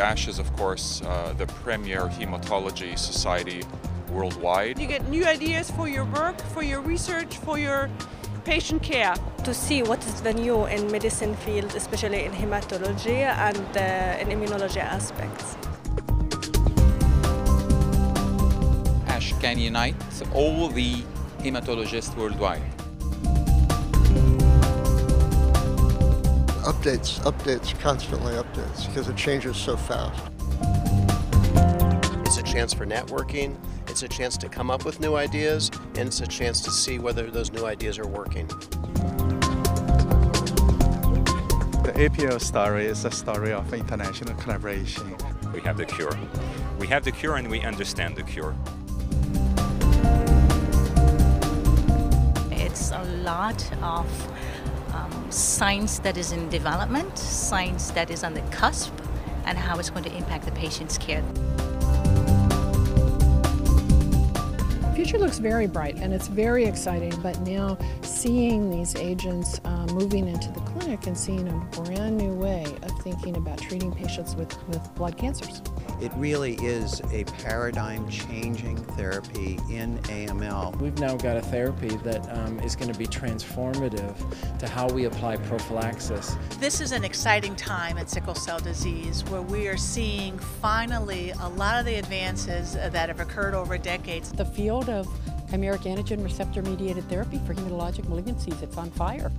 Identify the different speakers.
Speaker 1: is, of course, uh, the premier hematology society worldwide.
Speaker 2: You get new ideas for your work, for your research, for your patient care.
Speaker 3: To see what is the new in medicine field, especially in hematology and uh, in immunology aspects.
Speaker 4: ASH can unite all the hematologists worldwide.
Speaker 5: Updates, updates, constantly updates because it changes so fast.
Speaker 6: It's a chance for networking, it's a chance to come up with new ideas, and it's a chance to see whether those new ideas are working.
Speaker 7: The APL story is a story of international collaboration.
Speaker 8: We have the cure. We have the cure and we understand the cure.
Speaker 9: It's a lot of um, science that is in development, science that is on the cusp, and how it's going to impact the patient's care.
Speaker 10: The future looks very bright and it's very exciting, but now seeing these agents uh, moving into the clinic and seeing a brand new way of thinking about treating patients with, with blood cancers.
Speaker 11: It really is a paradigm changing therapy in AML.
Speaker 12: We've now got a therapy that um, is going to be transformative to how we apply prophylaxis.
Speaker 13: This is an exciting time in sickle cell disease where we are seeing finally a lot of the advances that have occurred over decades.
Speaker 14: The field of chimeric antigen receptor mediated therapy for hematologic malignancies, it's on fire.